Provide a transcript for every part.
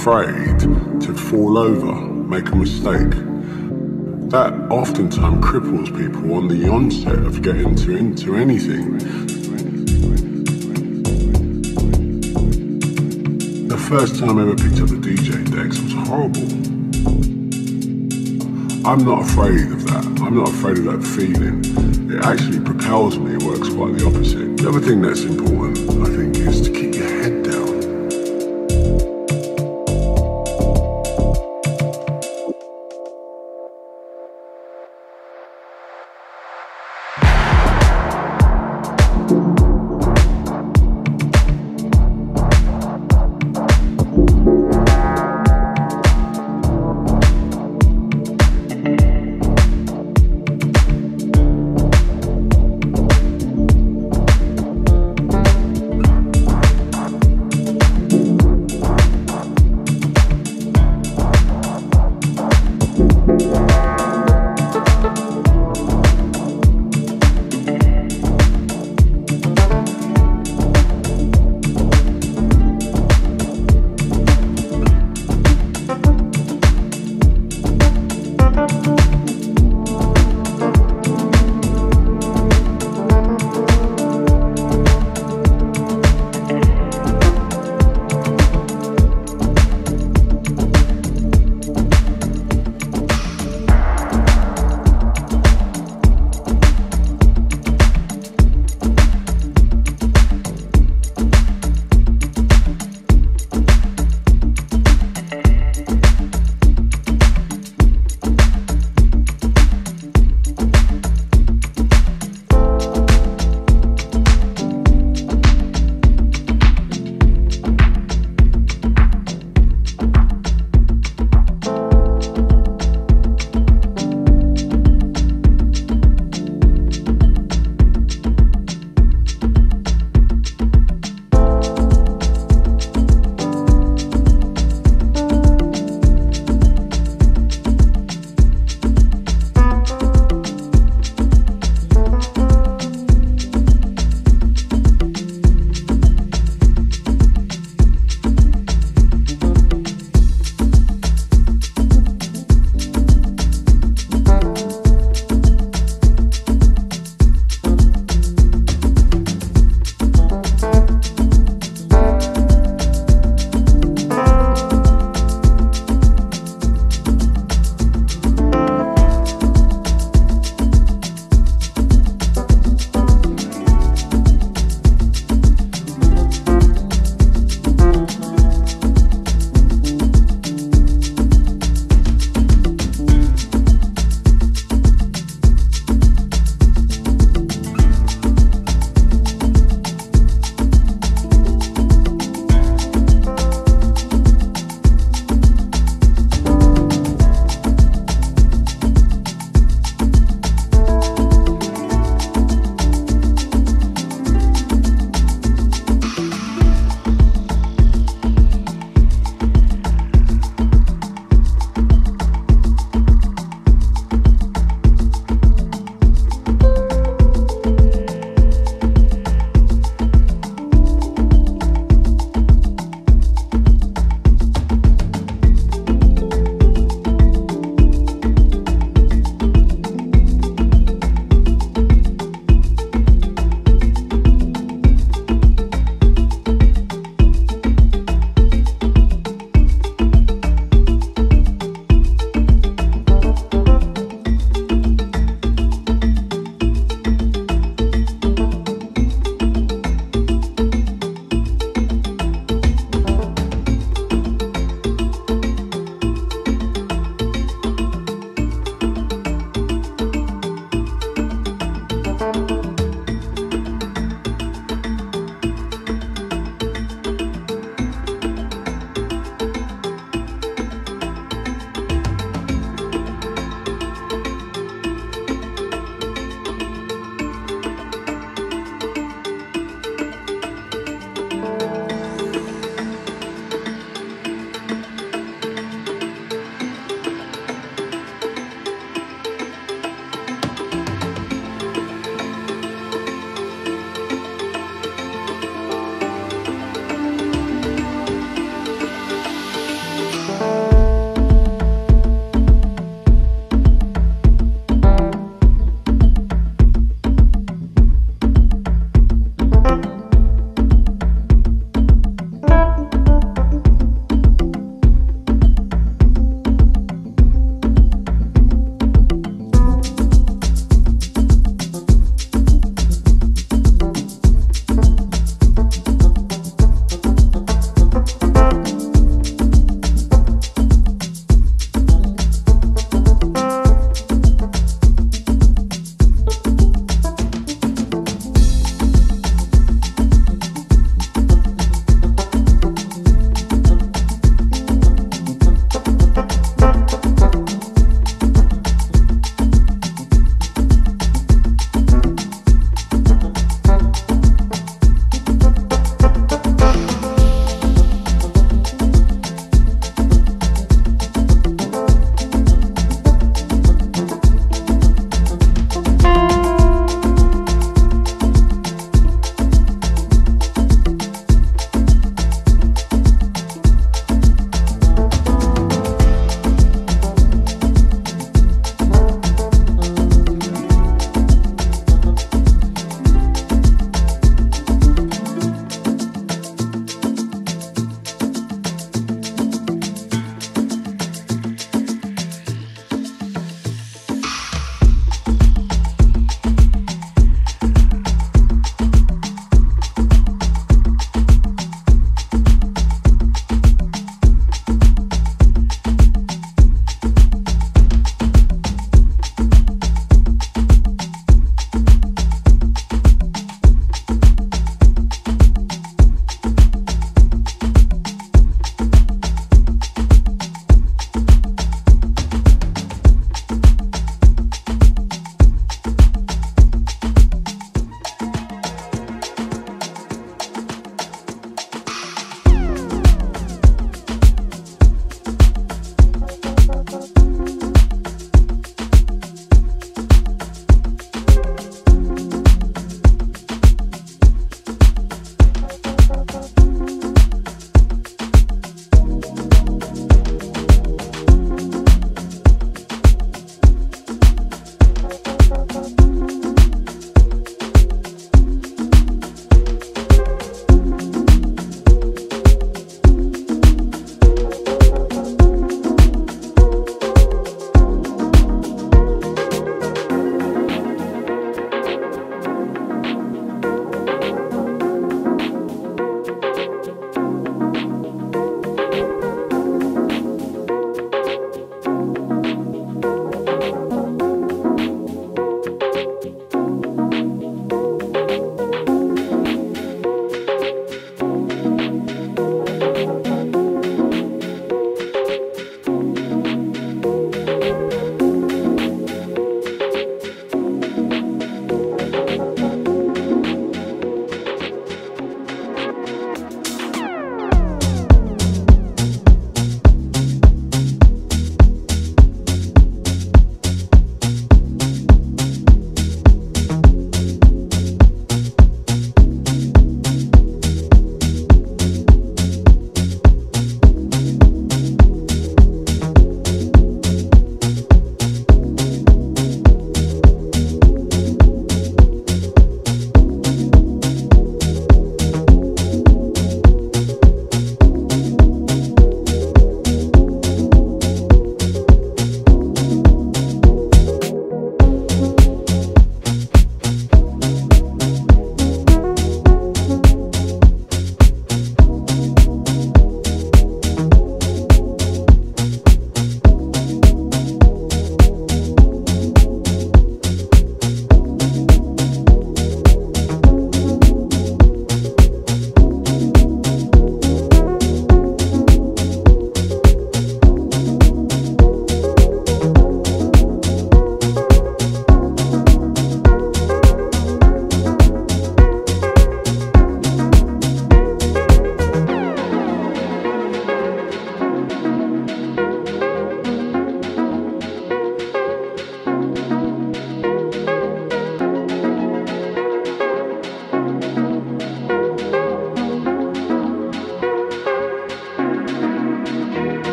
afraid to fall over, make a mistake. That oftentimes cripples people on the onset of getting into, into anything. The first time I ever picked up the DJ decks was horrible. I'm not afraid of that. I'm not afraid of that feeling. It actually propels me, it works quite the opposite. The other thing that's important,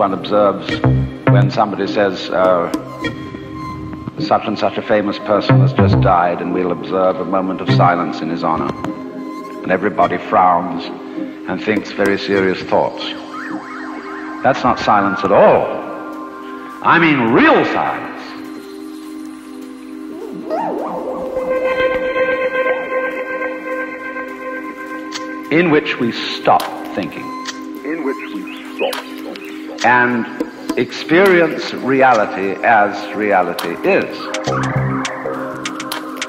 one observes when somebody says, uh, such and such a famous person has just died, and we'll observe a moment of silence in his honor. And everybody frowns and thinks very serious thoughts. That's not silence at all. I mean real silence. In which we stop thinking. And experience reality as reality is.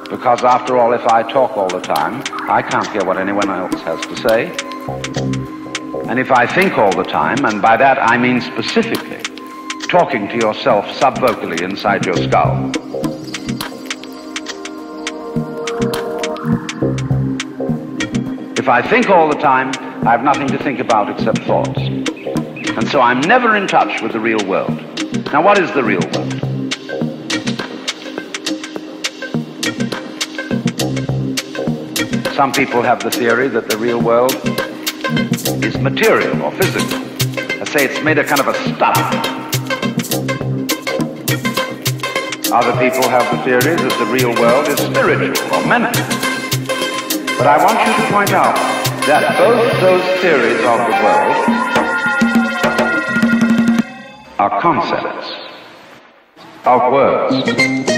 Because after all, if I talk all the time, I can't hear what anyone else has to say. And if I think all the time, and by that I mean specifically talking to yourself subvocally inside your skull, if I think all the time, I have nothing to think about except thoughts. And so I'm never in touch with the real world. Now, what is the real world? Some people have the theory that the real world is material or physical. I say it's made of kind of a stuff. Other people have the theory that the real world is spiritual or mental. But I want you to point out that both those theories of the world are concepts of words.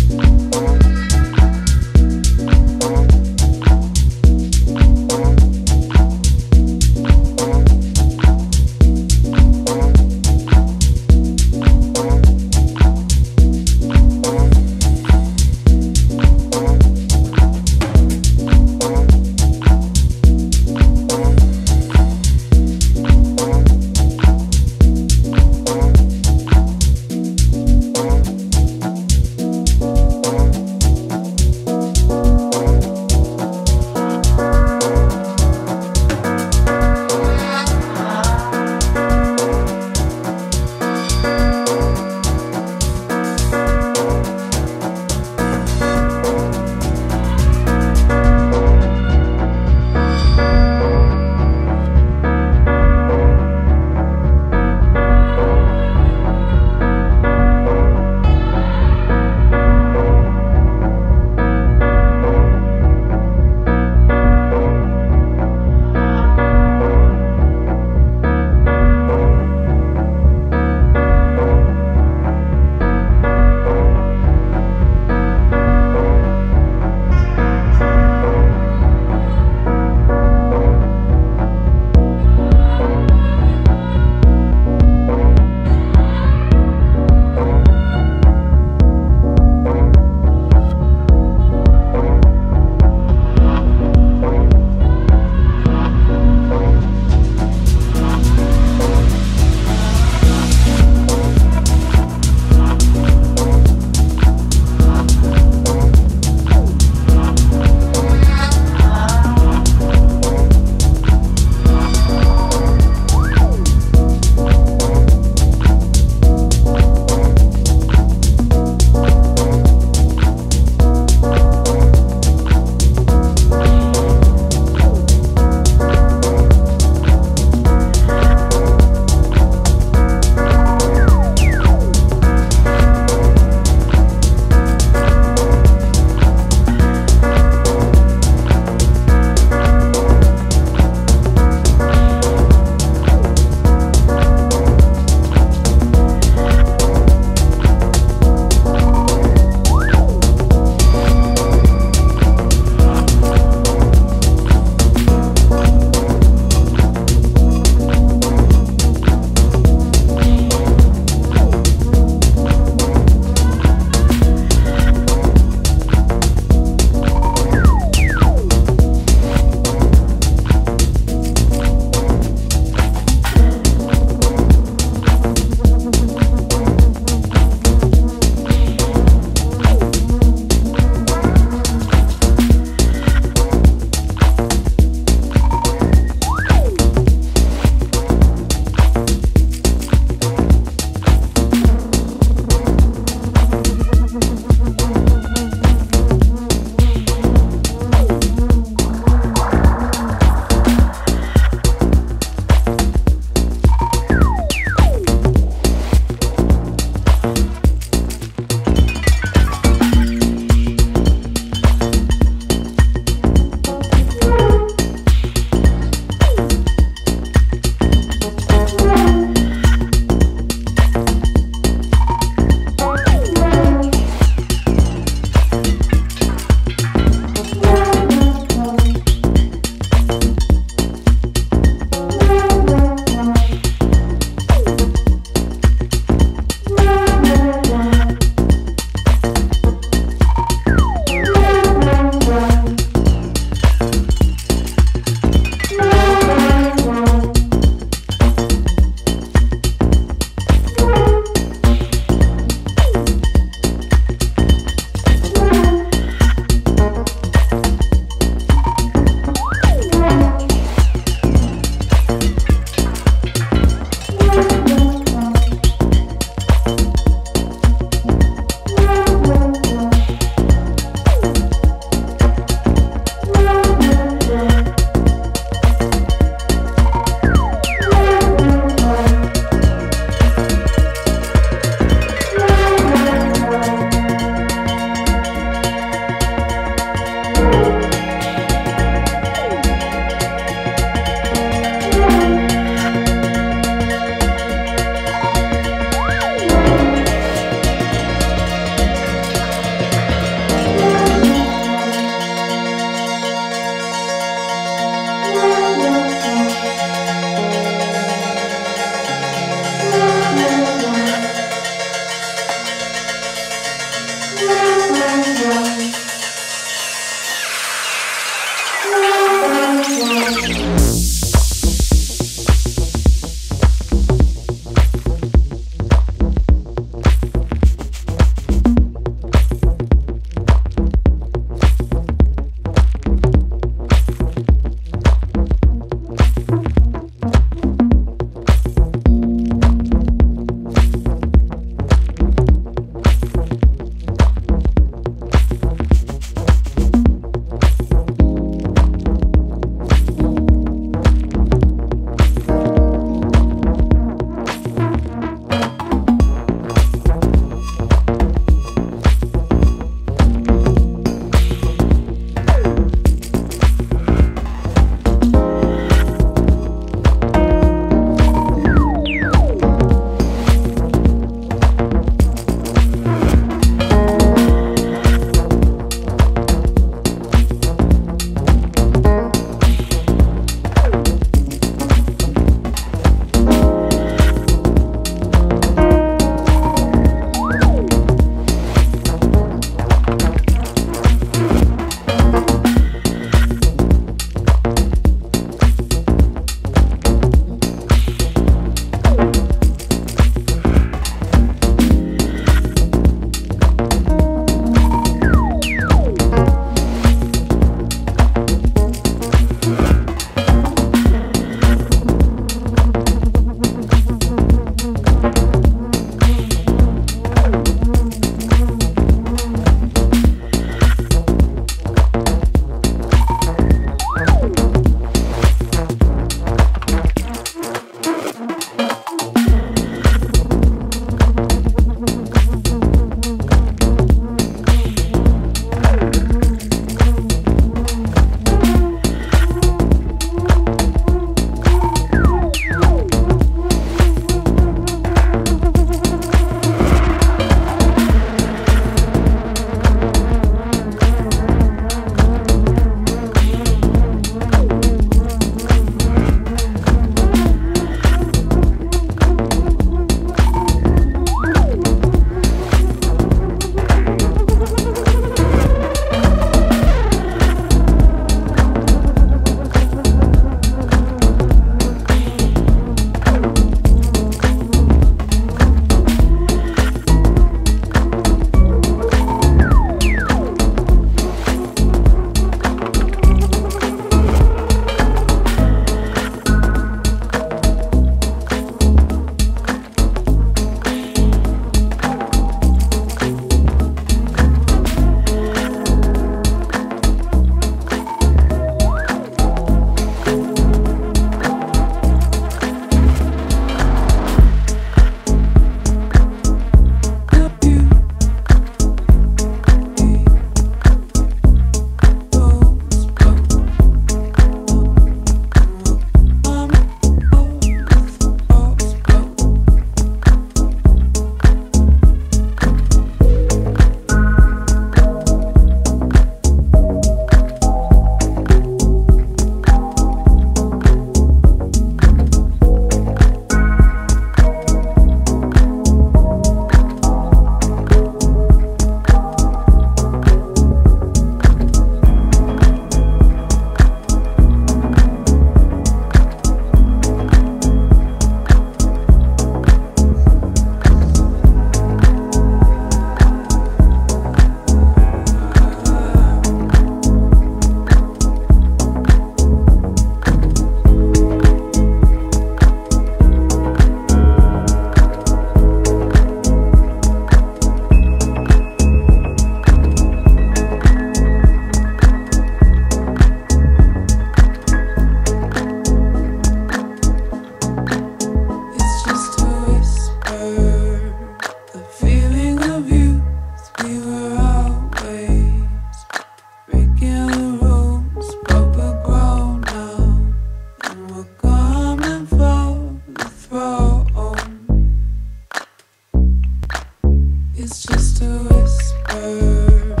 The sky.